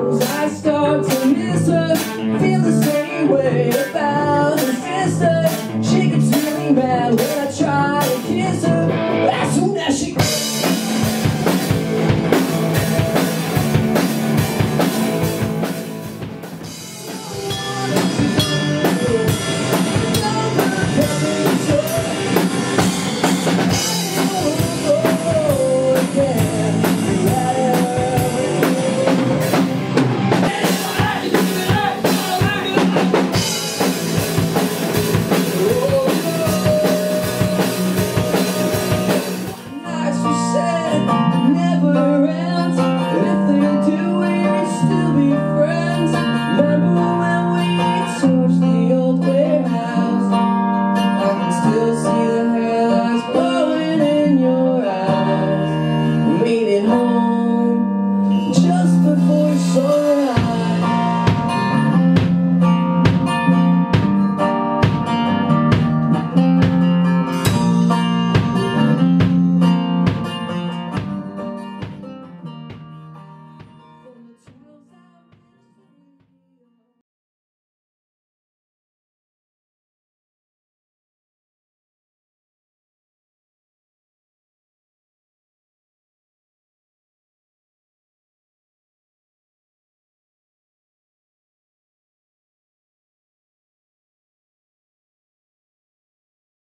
I start to miss her.